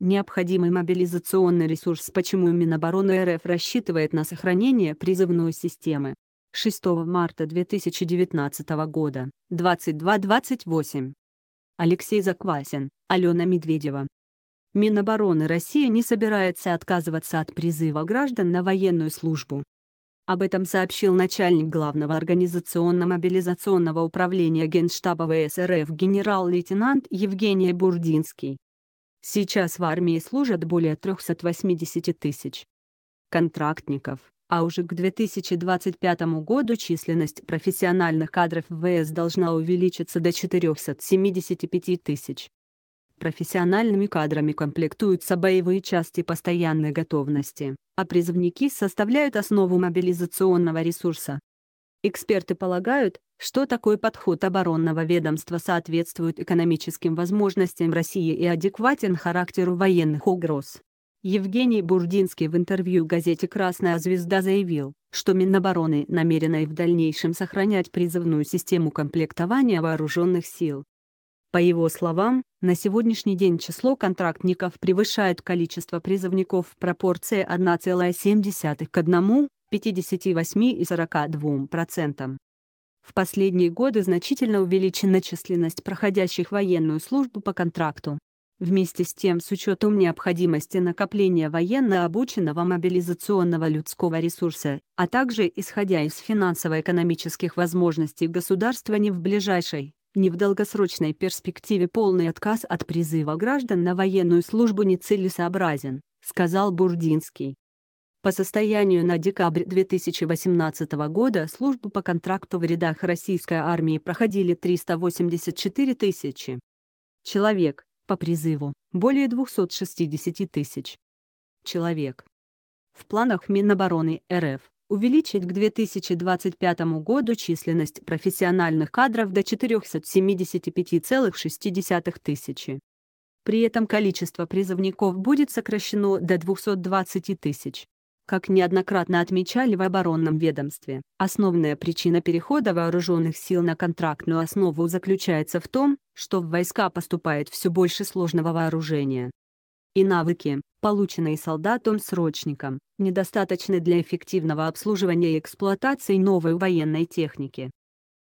необходимый мобилизационный ресурс почему Минобороны РФ рассчитывает на сохранение призывной системы. 6 марта 2019 года, 22.28. Алексей Заквасин, Алена Медведева. Минобороны России не собирается отказываться от призыва граждан на военную службу. Об этом сообщил начальник Главного организационно-мобилизационного управления Генштаба ВСРФ генерал-лейтенант Евгений Бурдинский. Сейчас в армии служат более 380 тысяч контрактников, а уже к 2025 году численность профессиональных кадров ВС должна увеличиться до 475 тысяч. Профессиональными кадрами комплектуются боевые части постоянной готовности, а призывники составляют основу мобилизационного ресурса. Эксперты полагают, что такой подход оборонного ведомства соответствует экономическим возможностям России и адекватен характеру военных угроз. Евгений Бурдинский в интервью газете «Красная звезда» заявил, что Минобороны намерена и в дальнейшем сохранять призывную систему комплектования вооруженных сил. По его словам, на сегодняшний день число контрактников превышает количество призывников в пропорции 1,7 к 1, 58 и 42%. В последние годы значительно увеличена численность проходящих военную службу по контракту. Вместе с тем, с учетом необходимости накопления военно обученного мобилизационного людского ресурса, а также исходя из финансово-экономических возможностей государства не в ближайшей, ни в долгосрочной перспективе полный отказ от призыва граждан на военную службу нецелесообразен, сказал Бурдинский. По состоянию на декабрь 2018 года службу по контракту в рядах российской армии проходили 384 тысячи человек, по призыву – более 260 тысяч человек. В планах Минобороны РФ увеличить к 2025 году численность профессиональных кадров до 475,6 тысячи. При этом количество призывников будет сокращено до 220 тысяч. Как неоднократно отмечали в оборонном ведомстве, основная причина перехода вооруженных сил на контрактную основу заключается в том, что в войска поступает все больше сложного вооружения, и навыки, полученные солдатом-срочником, недостаточны для эффективного обслуживания и эксплуатации новой военной техники.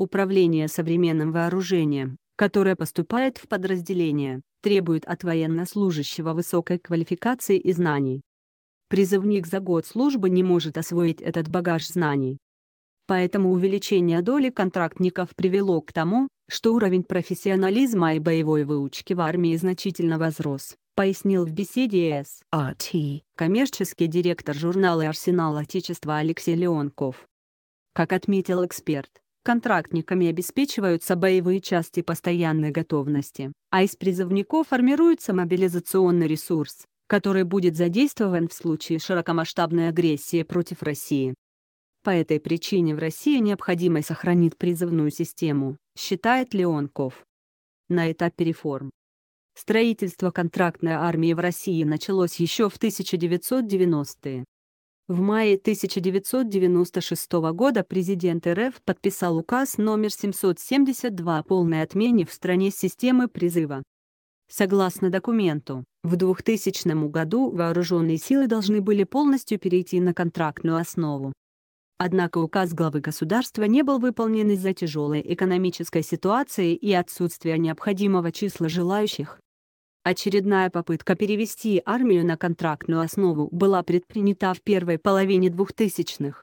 Управление современным вооружением, которое поступает в подразделение, требует от военнослужащего высокой квалификации и знаний. Призывник за год службы не может освоить этот багаж знаний. Поэтому увеличение доли контрактников привело к тому, что уровень профессионализма и боевой выучки в армии значительно возрос пояснил в беседе с RT коммерческий директор журнала «Арсенал Отечества» Алексей Леонков. Как отметил эксперт, контрактниками обеспечиваются боевые части постоянной готовности, а из призывников формируется мобилизационный ресурс, который будет задействован в случае широкомасштабной агрессии против России. По этой причине в России необходимо сохранить призывную систему, считает Леонков. На этапе реформ Строительство контрактной армии в России началось еще в 1990-е. В мае 1996 года президент РФ подписал указ номер 772 о полной отмене в стране системы призыва. Согласно документу, в 2000 году вооруженные силы должны были полностью перейти на контрактную основу. Однако указ главы государства не был выполнен из-за тяжелой экономической ситуации и отсутствия необходимого числа желающих. Очередная попытка перевести армию на контрактную основу была предпринята в первой половине 2000-х.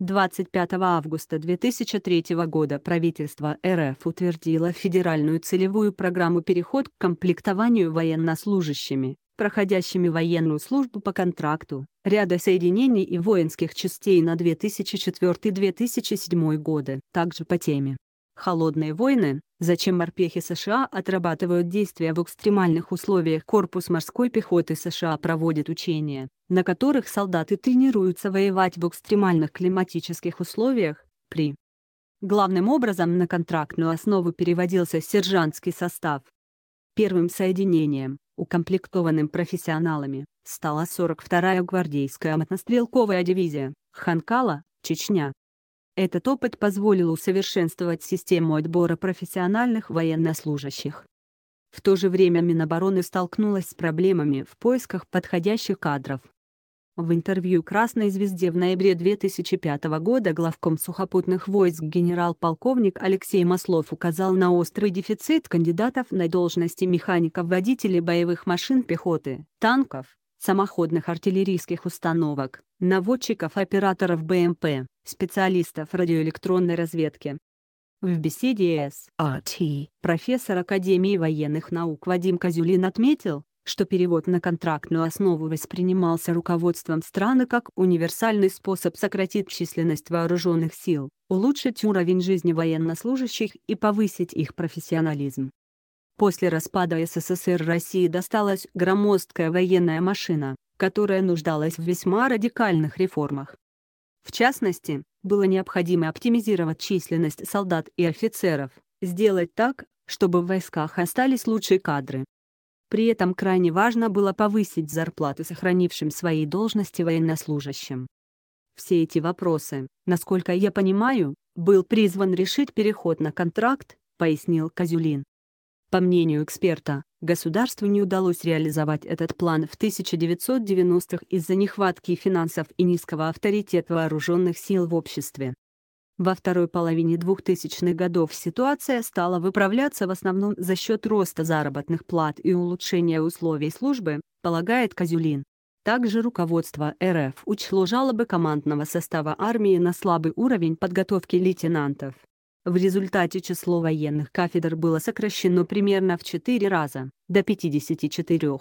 25 августа 2003 года правительство РФ утвердило федеральную целевую программу «Переход к комплектованию военнослужащими», проходящими военную службу по контракту, ряда соединений и воинских частей на 2004-2007 годы, также по теме Холодные войны. Зачем морпехи США отрабатывают действия в экстремальных условиях? Корпус морской пехоты США проводит учения, на которых солдаты тренируются воевать в экстремальных климатических условиях. При Главным образом на контрактную основу переводился сержантский состав. Первым соединением, укомплектованным профессионалами, стала 42-я гвардейская мотострелковая дивизия, Ханкала, Чечня. Этот опыт позволил усовершенствовать систему отбора профессиональных военнослужащих. В то же время Минобороны столкнулась с проблемами в поисках подходящих кадров. В интервью «Красной звезде» в ноябре 2005 года главком сухопутных войск генерал-полковник Алексей Маслов указал на острый дефицит кандидатов на должности механиков-водителей боевых машин пехоты, танков, самоходных артиллерийских установок, наводчиков-операторов БМП, специалистов радиоэлектронной разведки. В беседе с АТ профессор Академии военных наук Вадим Козюлин отметил, что перевод на контрактную основу воспринимался руководством страны как универсальный способ сократить численность вооруженных сил, улучшить уровень жизни военнослужащих и повысить их профессионализм. После распада СССР России досталась громоздкая военная машина, которая нуждалась в весьма радикальных реформах. В частности, было необходимо оптимизировать численность солдат и офицеров, сделать так, чтобы в войсках остались лучшие кадры, при этом крайне важно было повысить зарплаты сохранившим свои должности военнослужащим. Все эти вопросы, насколько я понимаю, был призван решить переход на контракт, пояснил Козюлин. По мнению эксперта, государству не удалось реализовать этот план в 1990-х из-за нехватки финансов и низкого авторитета вооруженных сил в обществе. Во второй половине 2000-х годов ситуация стала выправляться в основном за счет роста заработных плат и улучшения условий службы, полагает Козюлин. Также руководство РФ учло жалобы командного состава армии на слабый уровень подготовки лейтенантов. В результате число военных кафедр было сокращено примерно в 4 раза, до 54.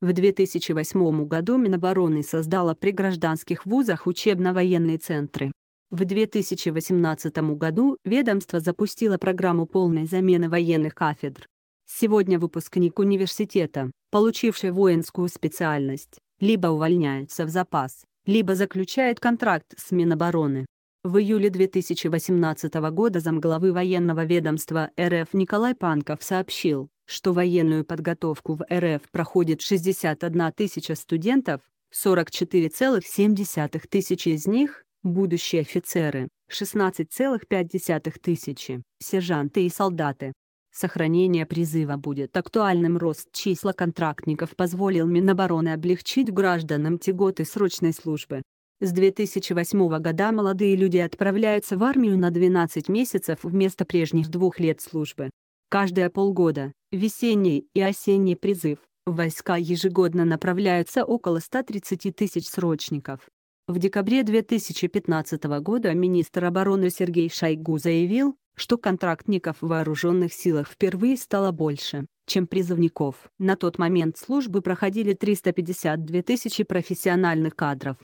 В 2008 году Минобороны создала при гражданских вузах учебно-военные центры, в 2018 году ведомство запустило программу полной замены военных кафедр. Сегодня выпускник университета, получивший воинскую специальность, либо увольняется в запас, либо заключает контракт с Минобороны. В июле 2018 года замглавы военного ведомства РФ Николай Панков сообщил, что военную подготовку в РФ проходит 61 тысяча студентов, 44,7 тысячи из них будущие офицеры – 16,5 тысячи, сержанты и солдаты. Сохранение призыва будет актуальным рост числа контрактников позволил Минобороны облегчить гражданам тяготы срочной службы. С 2008 года молодые люди отправляются в армию на 12 месяцев вместо прежних двух лет службы. Каждые полгода, весенний и осенний призыв, в войска ежегодно направляются около 130 тысяч срочников. В декабре 2015 года министр обороны Сергей Шойгу заявил, что контрактников в вооруженных силах впервые стало больше, чем призывников. На тот момент службы проходили 352 тысячи профессиональных кадров.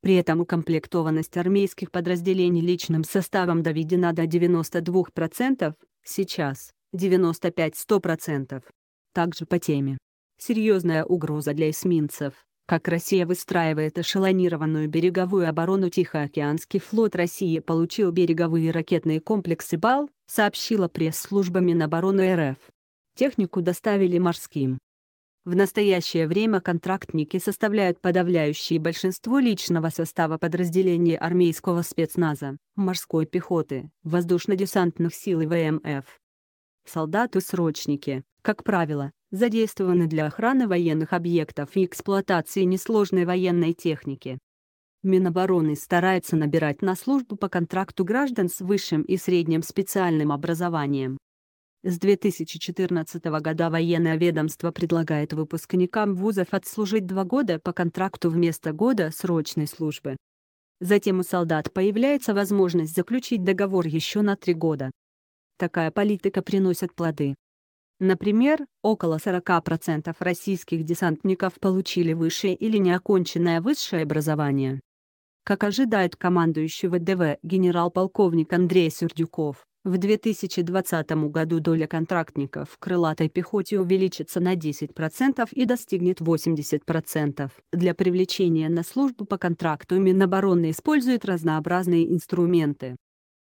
При этом укомплектованность армейских подразделений личным составом доведена до 92%, сейчас 95-100%. Также по теме. Серьезная угроза для эсминцев как Россия выстраивает эшелонированную береговую оборону Тихоокеанский флот России получил береговые ракетные комплексы БАЛ, сообщила пресс-служба Минобороны РФ. Технику доставили морским. В настоящее время контрактники составляют подавляющее большинство личного состава подразделений армейского спецназа, морской пехоты, воздушно-десантных сил и ВМФ. Солдаты-срочники, как правило, задействованы для охраны военных объектов и эксплуатации несложной военной техники. Минобороны старается набирать на службу по контракту граждан с высшим и средним специальным образованием. С 2014 года военное ведомство предлагает выпускникам вузов отслужить два года по контракту вместо года срочной службы. Затем у солдат появляется возможность заключить договор еще на три года. Такая политика приносит плоды. Например, около 40% российских десантников получили высшее или неоконченное высшее образование. Как ожидает командующий ВДВ генерал-полковник Андрей Сердюков, в 2020 году доля контрактников в крылатой пехоте увеличится на 10% и достигнет 80%. Для привлечения на службу по контракту Минобороны использует разнообразные инструменты,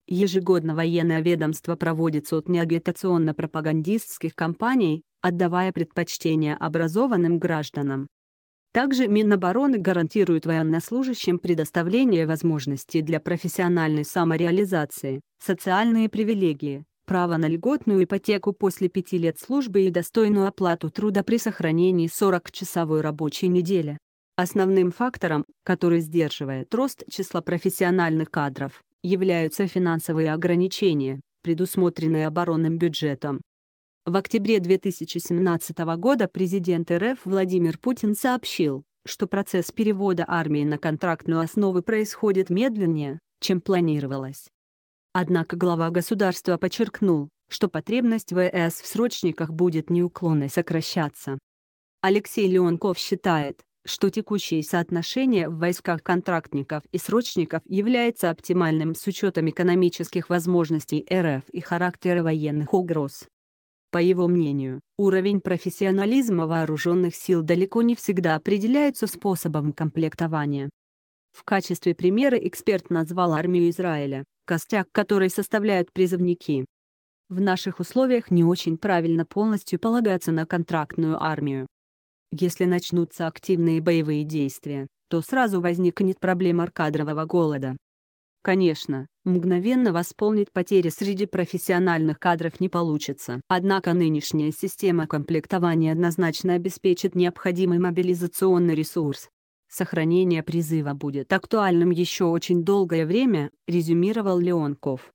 Ежегодно военное ведомство проводит сотни агитационно-пропагандистских кампаний, отдавая предпочтение образованным гражданам. Также Минобороны гарантирует военнослужащим предоставление возможностей для профессиональной самореализации, социальные привилегии, право на льготную ипотеку после пяти лет службы и достойную оплату труда при сохранении 40-часовой рабочей недели. Основным фактором, который сдерживает рост числа профессиональных кадров, являются финансовые ограничения, предусмотренные оборонным бюджетом. В октябре 2017 года президент РФ Владимир Путин сообщил, что процесс перевода армии на контрактную основу происходит медленнее, чем планировалось. Однако глава государства подчеркнул, что потребность ВС в срочниках будет неуклонно сокращаться. Алексей Леонков считает, что текущее соотношение в войсках контрактников и срочников является оптимальным с учетом экономических возможностей РФ и характера военных угроз. По его мнению, уровень профессионализма вооруженных сил далеко не всегда определяется способом комплектования. В качестве примера эксперт назвал армию Израиля, костяк которой составляют призывники. В наших условиях не очень правильно полностью полагаться на контрактную армию. Если начнутся активные боевые действия, то сразу возникнет проблема кадрового голода. Конечно, мгновенно восполнить потери среди профессиональных кадров не получится. Однако нынешняя система комплектования однозначно обеспечит необходимый мобилизационный ресурс. Сохранение призыва будет актуальным еще очень долгое время, резюмировал Леонков.